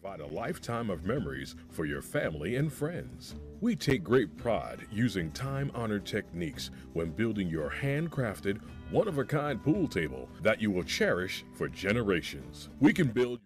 provide a lifetime of memories for your family and friends. We take great pride using time honored techniques when building your handcrafted, one of a kind pool table that you will cherish for generations. We can build